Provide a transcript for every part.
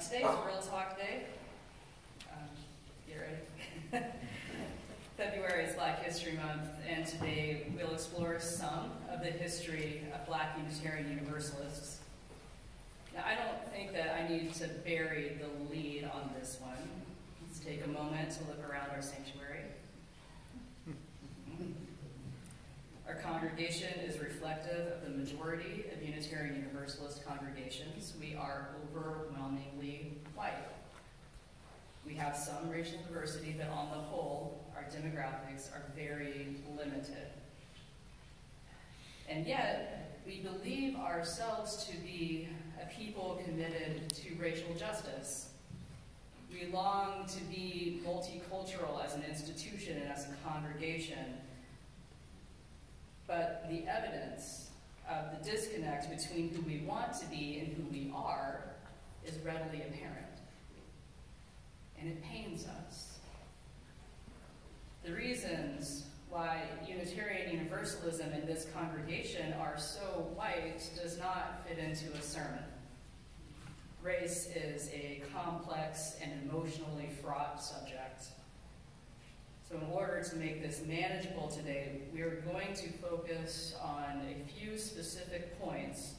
Today's Real Talk Day. Um, Get ready. February is Black History Month, and today we'll explore some of the history of Black Unitarian Universalists. Now, I don't think that I need to bury the lead on this one. Let's take a moment to look around our sanctuary. Our congregation is reflective of the majority of Unitarian Universalist congregations. We are overwhelmingly white. We have some racial diversity, but on the whole, our demographics are very limited. And yet, we believe ourselves to be a people committed to racial justice. We long to be multicultural as an institution and as a congregation but the evidence of the disconnect between who we want to be and who we are is readily apparent. And it pains us. The reasons why Unitarian Universalism in this congregation are so white does not fit into a sermon. Race is a complex and emotionally fraught subject. So in order to make this manageable today, we are going to focus on a few specific points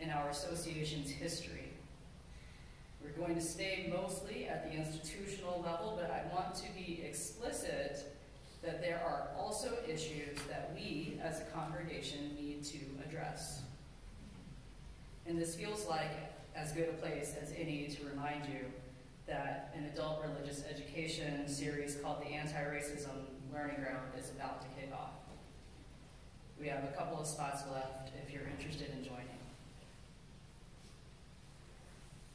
in our association's history. We're going to stay mostly at the institutional level, but I want to be explicit that there are also issues that we as a congregation need to address. And this feels like as good a place as any to remind you that an adult religious education series called the Anti-Racism Learning Ground is about to kick off. We have a couple of spots left if you're interested in joining.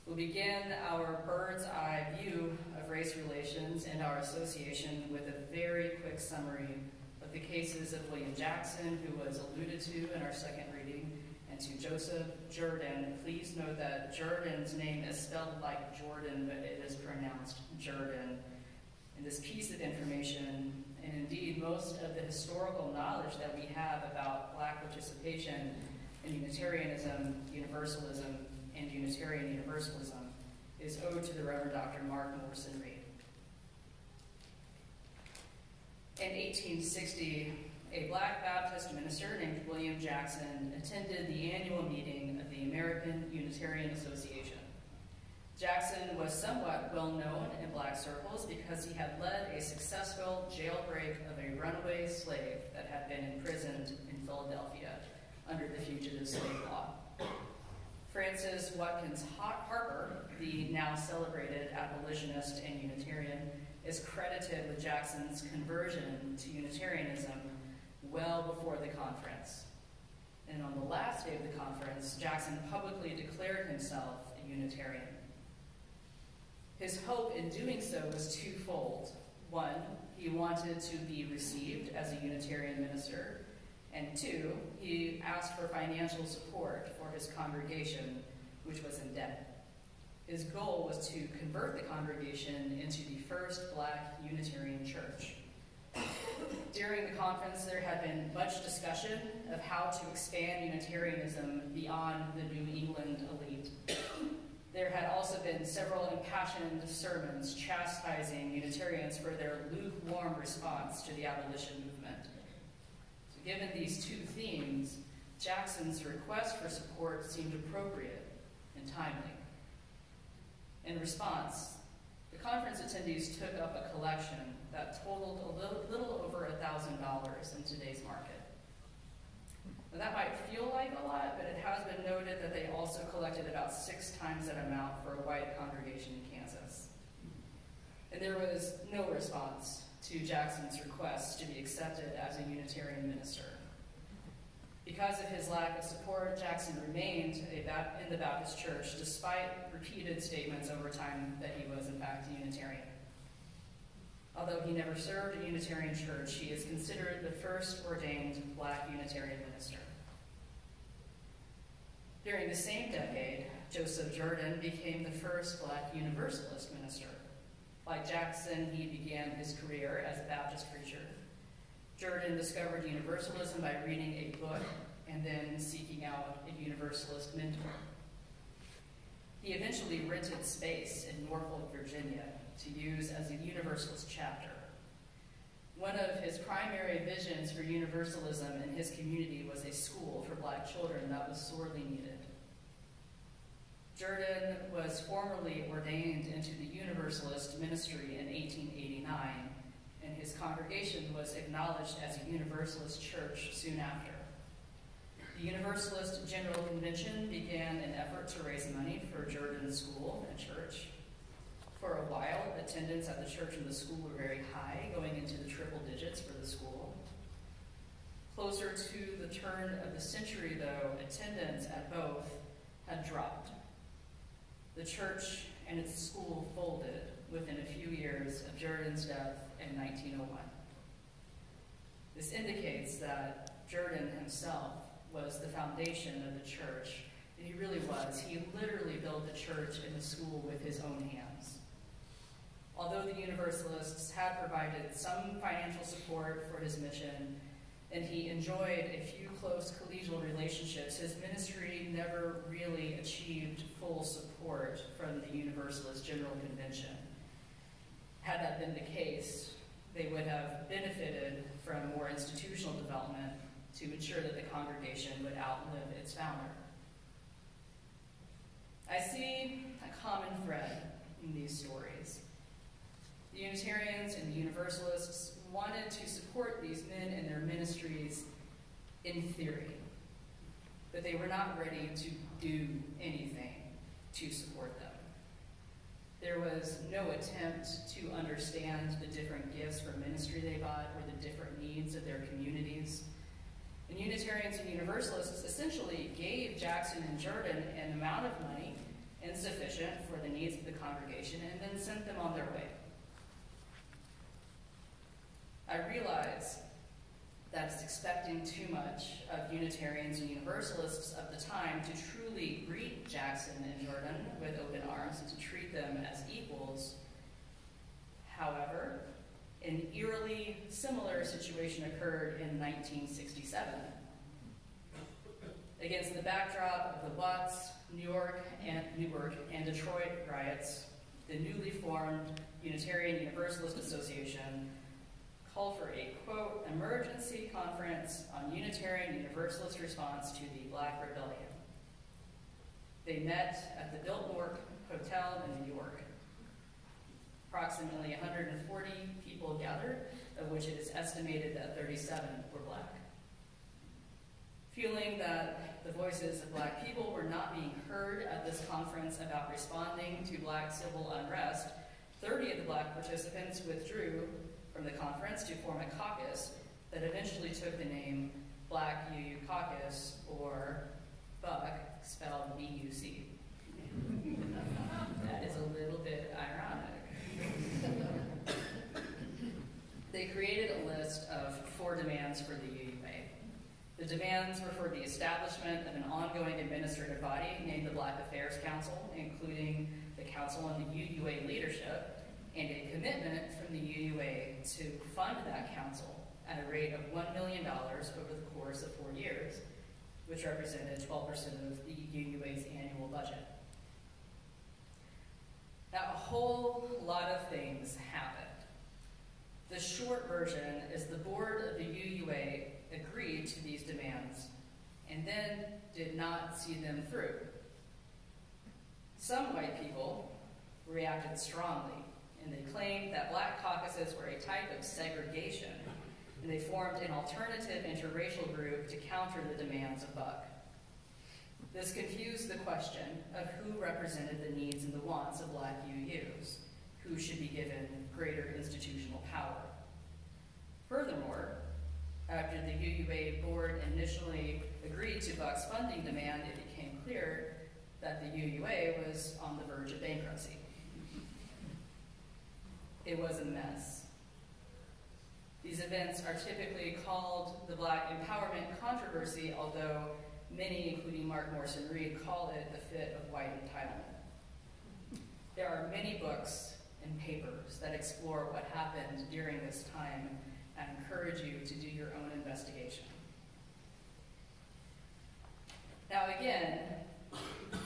We'll begin our bird's eye view of race relations and our association with a very quick summary of the cases of William Jackson, who was alluded to in our second to Joseph Jordan. Please know that Jordan's name is spelled like Jordan, but it is pronounced Jordan. And this piece of information, and indeed most of the historical knowledge that we have about black participation in Unitarianism, Universalism, and Unitarian Universalism, is owed to the Reverend Dr. Mark Morrison Reed. In 1860, a black Baptist minister named William Jackson attended the annual meeting of the American Unitarian Association. Jackson was somewhat well known in black circles because he had led a successful jailbreak of a runaway slave that had been imprisoned in Philadelphia under the Fugitive Slave Law. Frances Watkins Harper, the now celebrated abolitionist and Unitarian, is credited with Jackson's conversion to Unitarianism well before the conference. And on the last day of the conference, Jackson publicly declared himself a Unitarian. His hope in doing so was twofold. One, he wanted to be received as a Unitarian minister, and two, he asked for financial support for his congregation, which was in debt. His goal was to convert the congregation into the first black Unitarian church. During the conference, there had been much discussion of how to expand Unitarianism beyond the New England elite. There had also been several impassioned sermons chastising Unitarians for their lukewarm response to the abolition movement. So given these two themes, Jackson's request for support seemed appropriate and timely. In response, the conference attendees took up a collection that totaled a little, little over $1,000 in today's market. Now, that might feel like a lot, but it has been noted that they also collected about six times that amount for a white congregation in Kansas. And there was no response to Jackson's request to be accepted as a Unitarian minister. Because of his lack of support, Jackson remained in the Baptist church despite repeated statements over time that he was in fact a Unitarian. Although he never served a Unitarian church, he is considered the first ordained black Unitarian minister. During the same decade, Joseph Jordan became the first black Universalist minister. Like Jackson, he began his career as a Baptist preacher. Jordan discovered Universalism by reading a book and then seeking out a Universalist mentor. He eventually rented space in Norfolk, Virginia to use as a Universalist chapter. One of his primary visions for Universalism in his community was a school for black children that was sorely needed. Jordan was formally ordained into the Universalist ministry in 1889, and his congregation was acknowledged as a Universalist church soon after. The Universalist General Convention began an effort to raise money for Jordan's school and church. For a while, attendance at the church and the school were very high, going into the triple digits for the school. Closer to the turn of the century, though, attendance at both had dropped. The church and its school folded within a few years of Jordan's death in 1901. This indicates that Jordan himself was the foundation of the church, and he really was. He literally built the church and the school with his own hands. Although the Universalists had provided some financial support for his mission, and he enjoyed a few close collegial relationships, his ministry never really achieved full support from the Universalist General Convention. Had that been the case, they would have benefited from more institutional development to ensure that the congregation would outlive its founder. I see a common thread in these stories. The Unitarians and the Universalists wanted to support these men and their ministries in theory, but they were not ready to do anything to support them. There was no attempt to understand the different gifts for ministry they got or the different needs of their communities. Unitarians and Universalists essentially gave Jackson and Jordan an amount of money insufficient for the needs of the congregation and then sent them on their way. I realize that is expecting too much of Unitarians and Universalists of the time to truly greet Jackson and Jordan with open arms and to treat them as equals. However, an eerily similar situation occurred in 1967. Against the backdrop of the Watts, New York, and Newark and Detroit riots, the newly formed Unitarian Universalist Association called for a, quote, emergency conference on Unitarian Universalist response to the Black Rebellion. They met at the Biltmore Hotel in New York. Approximately 140 people gathered, of which it is estimated that 37 were black. Feeling that the voices of black people were not being heard at this conference about responding to black civil unrest, 30 of the black participants withdrew from the conference to form a caucus that eventually took the name Black UU Caucus, or BUC, spelled B-U-C. that is a little bit ironic. they created a list of four demands for the UUA. The demands were for the establishment of an ongoing administrative body named the Black Affairs Council, including the Council on the UUA leadership, and a commitment from the UUA to fund that council at a rate of $1 million over the course of four years, which represented 12% of the UUA's annual budget. Now, a whole lot of things happened. The short version is the board of the UUA agreed to these demands and then did not see them through. Some white people reacted strongly and they claimed that black caucuses were a type of segregation, and they formed an alternative interracial group to counter the demands of BUC. This confused the question of who represented the needs and the wants of black UUs, who should be given greater institutional power. Furthermore, UUA board initially agreed to BUC's funding demand, it became clear that the UUA was on the verge of bankruptcy. It was a mess. These events are typically called the Black Empowerment Controversy, although many, including Mark Morrison Reed, call it the fit of white entitlement. There are many books and papers that explore what happened during this time I encourage you to do your own investigation. Now again,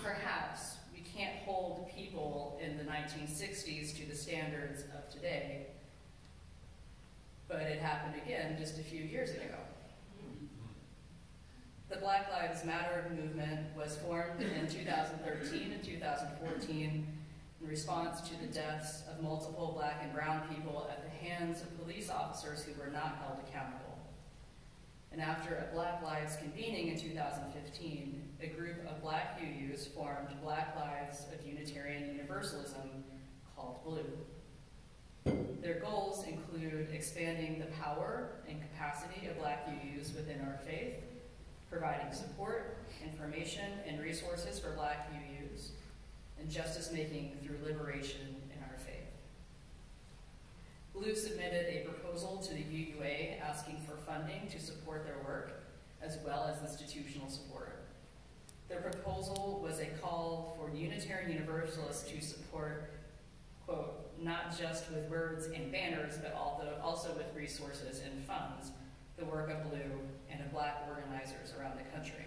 perhaps we can't hold people in the 1960s to the standards of today, but it happened again just a few years ago. The Black Lives Matter movement was formed in 2013 and 2014 in response to the deaths of multiple black and brown people at the hands of police officers who were not held accountable. And after a Black Lives convening in 2015, a group of black UUs formed Black Lives of Unitarian Universalism called BLUU. Their goals include expanding the power and capacity of black UUs within our faith, providing support, information, and resources for black UUs, and justice making through liberation in our faith. BLUU submitted a proposal to the UUA asking for funding to support their work, as well as institutional support. Their proposal was a call for Unitarian Universalists to support, quote, not just with words and banners, but also with resources and funds, the work of BLUU and of black organizers around the country.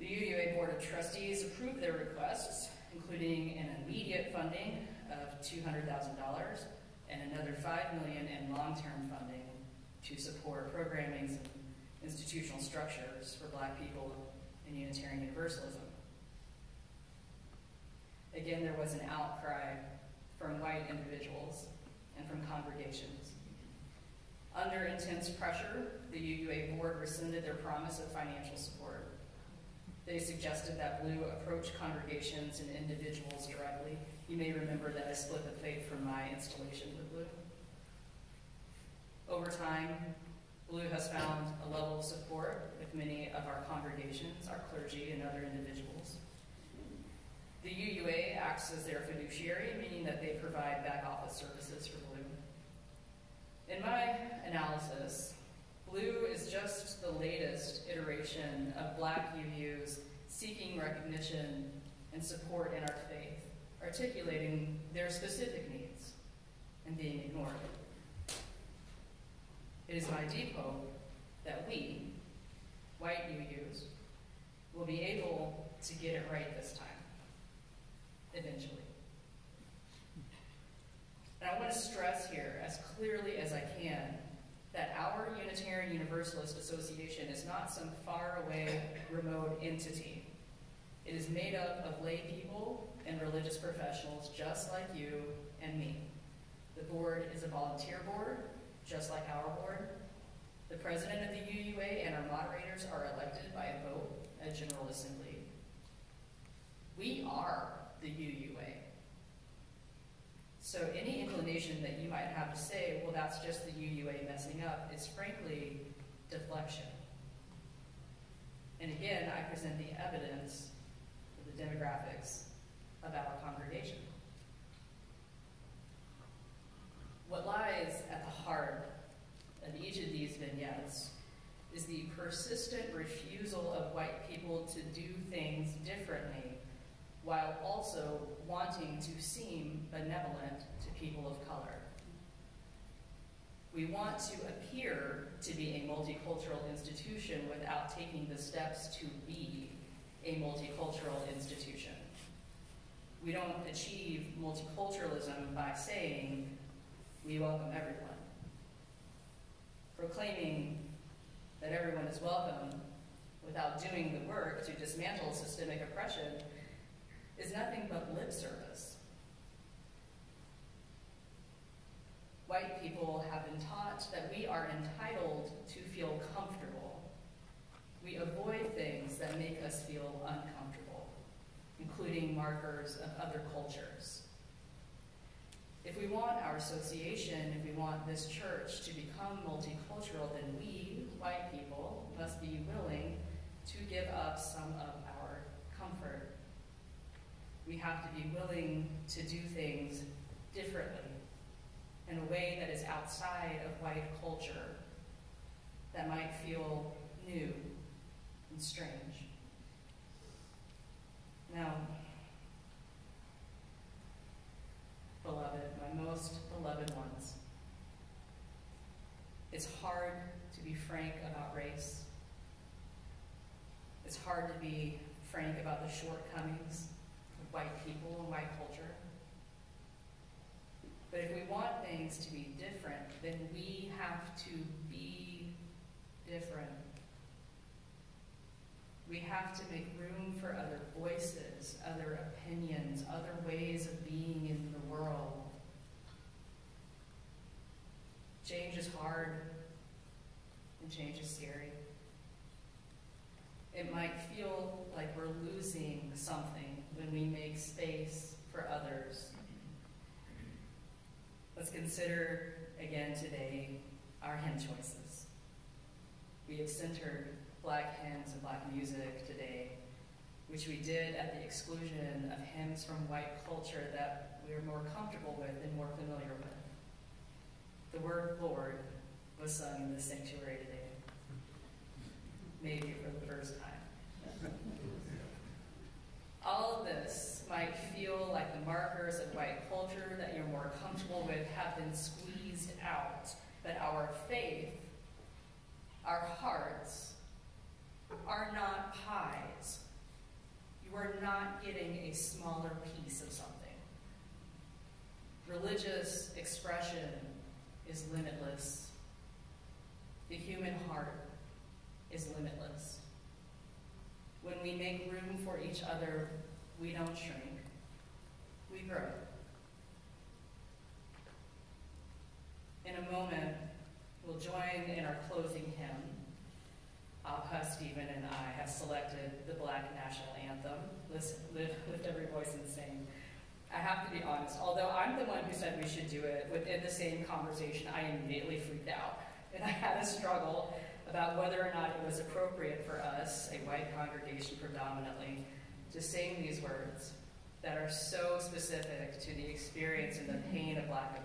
The UUA Board of Trustees approved their requests, including an immediate funding of $200,000 and another 5 million in long-term funding to support programming and institutional structures for black people in Unitarian Universalism. Again, there was an outcry from white individuals and from congregations. Under intense pressure, the UUA board rescinded their promise of financial support. They suggested that BLUU approach congregations and individuals directly. You may remember that I split the faith from my installation with BLUU. Over time, BLUU has found a level of support with many of our congregations, our clergy, and other individuals. The UUA acts as their fiduciary, meaning that they provide back office services for BLUU. In my analysis, BLUU is just the latest iteration of black UUs seeking recognition and support in our faith, articulating their specific needs and being ignored. It is my deep hope that we, white UUs, will be able to get it right this time, eventually. And I want to stress here, as clearly as I can, that our Unitarian Universalist Association is some faraway, remote entity. It is made up of lay people and religious professionals just like you and me. The board is a volunteer board just like our board. The president of the UUA and our moderators are elected by a vote at General Assembly. We are the UUA. So any inclination that you might have to say, well, that's just the UUA messing up, is frankly deflection. And again, I present the evidence of the demographics of our congregation. What lies at the heart of each of these vignettes is the persistent refusal of white people to do things differently while also wanting to seem benevolent to people of color. We want to appear to be a multicultural institution without taking the steps to be a multicultural institution. We don't achieve multiculturalism by saying, we welcome everyone. Proclaiming that everyone is welcome without doing the work to dismantle systemic oppression is nothing but lip service. White people have been taught that we are entitled to feel comfortable. We avoid things that make us feel uncomfortable, including markers of other cultures. If we want our association, if we want this church to become multicultural, then we, white people, must be willing to give up some of our comfort. We have to be willing to do things differently in a way that is outside of white culture that might feel new and strange. Now, beloved, my most beloved ones. It's hard to be frank about race. It's hard to be frank about the shortcomings of white people and white culture. But if we want things to be different, then we have to be different. We have to make room for other voices, other opinions, other ways of being in the world. Change is hard, and change is scary. It might feel like we're losing something when we make space for others. Consider again today our hymn choices. We have centered black hymns and black music today, which we did at the exclusion of hymns from white culture that we are more comfortable with and more familiar with. The word Lord was sung in the sanctuary today. Maybe for the first time. All of this might feel like the markers of white culture that you're more comfortable with have been squeezed out, but our faith, our hearts, are not pies. You are not getting a smaller piece of something. Religious expression is limitless. The human heart is limitless. When we make room for each other, we don't shrink, we grow. In a moment, we'll join in our closing hymn. Abha, Stephen, and I have selected the Black National Anthem. Lift, lift every voice and sing. I have to be honest, although I'm the one who said we should do it, within the same conversation, I immediately freaked out. And I had a struggle about whether or not it was appropriate for us, a white congregation predominantly, to sing these words that are so specific to the experience and the pain of black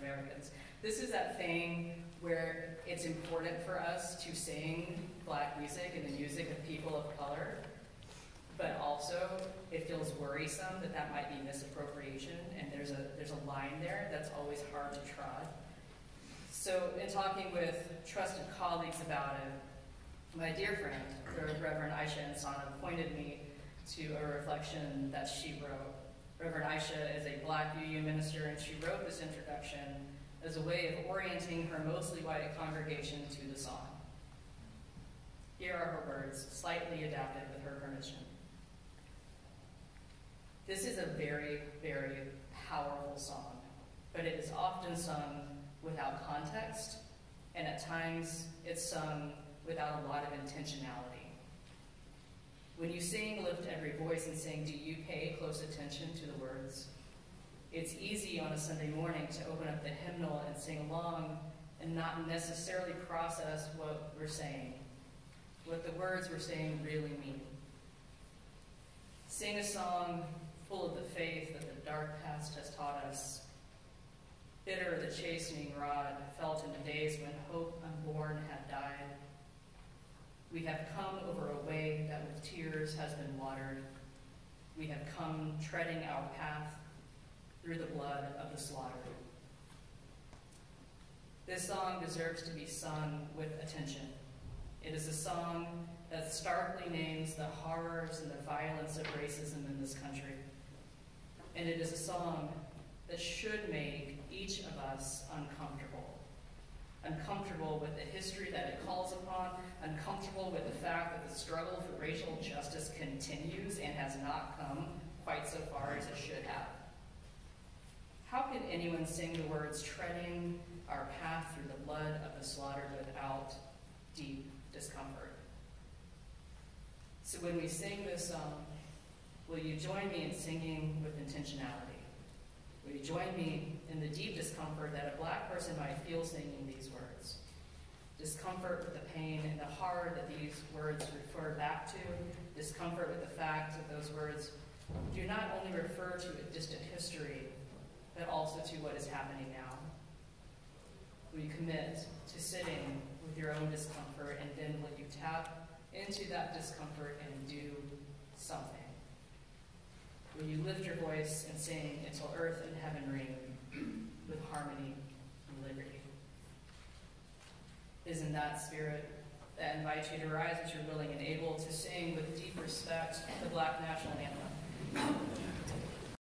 Americans. This is that thing where it's important for us to sing black music and the music of people of color but also it feels worrisome that that might be misappropriation, and there's a there's a line there that's always hard to trod. So, in talking with trusted colleagues about it, my dear friend, the Reverend Aisha Nsana, pointed me to a reflection that she wrote. Reverend Aisha is a black UU minister, and she wrote this introduction as a way of orienting her mostly white congregation to the song. Here are her words, slightly adapted with her permission. This is a very, very powerful song, but it is often sung without context, and at times it's sung without a lot of intentionality. When you sing, lift every voice and sing, do you pay close attention to the words? It's easy on a Sunday morning to open up the hymnal and sing along and not necessarily process what we're saying, what the words we're saying really mean. Sing a song full of the faith that the dark past has taught us. Bitter the chastening rod felt in the days when hope unborn had died. We have come over a way that with tears has been watered. We have come treading our path through the blood of the slaughtered. This song deserves to be sung with attention. It is a song that starkly names the horrors and the violence of racism in this country and it is a song that should make each of us uncomfortable. Uncomfortable with the history that it calls upon, uncomfortable with the fact that the struggle for racial justice continues and has not come quite so far as it should have. How can anyone sing the words treading our path through the blood of the slaughtered without deep discomfort? So when we sing this song, Will you join me in singing with intentionality? Will you join me in the deep discomfort that a black person might feel singing these words? Discomfort with the pain and the horror that these words refer back to, discomfort with the fact that those words do not only refer to a distant history, but also to what is happening now. Will you commit to sitting with your own discomfort and then will you tap into that discomfort and do something? Will you lift your voice and sing until earth and heaven ring with harmony and liberty? Is in that spirit that invites you to rise as you're willing and able to sing with deep respect the Black National Anthem.